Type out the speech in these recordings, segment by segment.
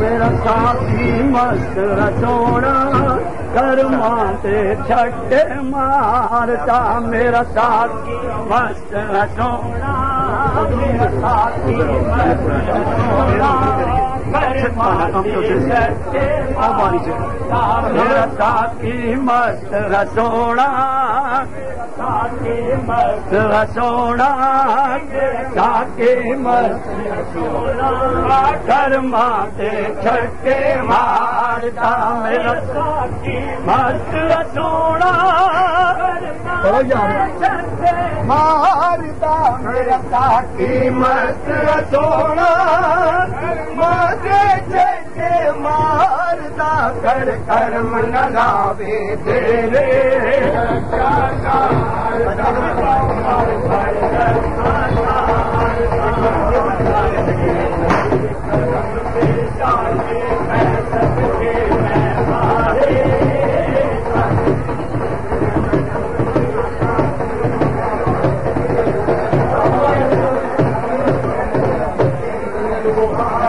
मेरा साथी मस्त रसोड़ा कर्मा ते छटे मेरा साथी मस्त रसोड़ा साथी मस्त रसोड़ा साथी मस्त रसोड़ा। साथी मस्त रसोड़ा कर्मा मेरा साथी मस्त रसोड़ा मारता मेरा साथी मस्त रसोड़ा मारे छटे मारता कर कर्म न लावे तेरे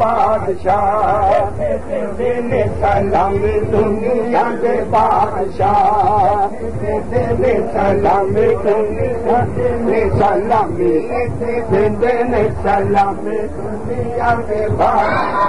बादशाह सलाम दुनिया के बादशाह सलाम दुनिया सलाम सलाम के बादशाह